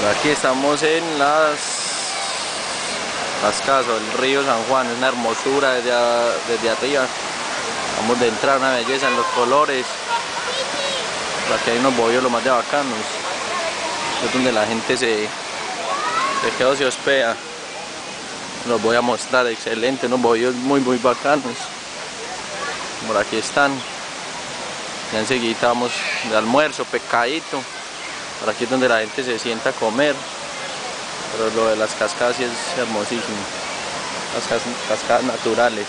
Por aquí estamos en las cascadas del río San Juan, es una hermosura desde, desde arriba. Vamos de entrar, una belleza en los colores. Por aquí hay unos lo más de bacanos. Es donde la gente se, se queda se hospeda. Los voy a mostrar, excelente, unos bohíos muy muy bacanos. Por aquí están. Ya enseguida vamos de almuerzo, pescadito. Por aquí es donde la gente se sienta a comer. Pero lo de las cascadas es hermosísimo. Las cascadas naturales.